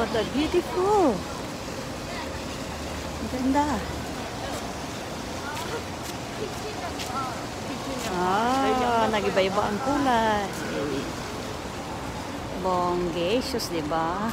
What a beautiful! Ang ganda. Ah, nagiba-iba ang kulay. Bonggacious, di ba?